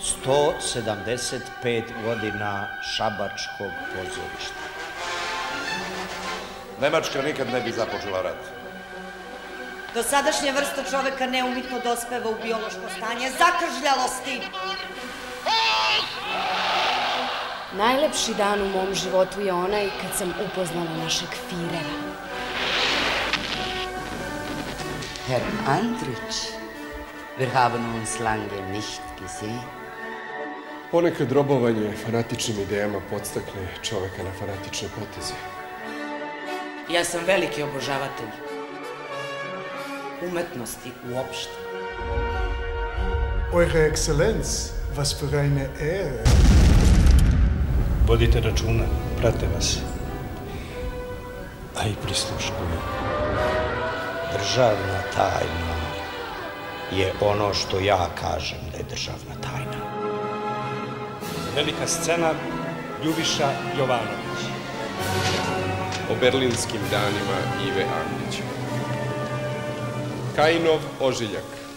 175 godina šabačkog pozorišta. Nemačka nikad ne bi započela rat. Dosadašnja vrsta čoveka neumitno dospeva u biološko stanje zakržljalosti. Najlepši dan u mom životu je onaj kad sam upoznala našeg Firera. Herr Andrich, wir haben uns lange nicht gesehen. Ponekad robovanje fanatičnim idejama podstakne čoveka na fanatične poteze. Ja sam veliki obožavatelj umetnosti uopšte. Eure Exzellenz, was für eine Ehre. Vodite računa, prate vas, a i prisluškuju. Državna tajna je ono što ja kažem da je državna tajna. Velika scena Ljubiša Jovanović. O berlinskim danima Ive Andrića. Kajinov ožiljak.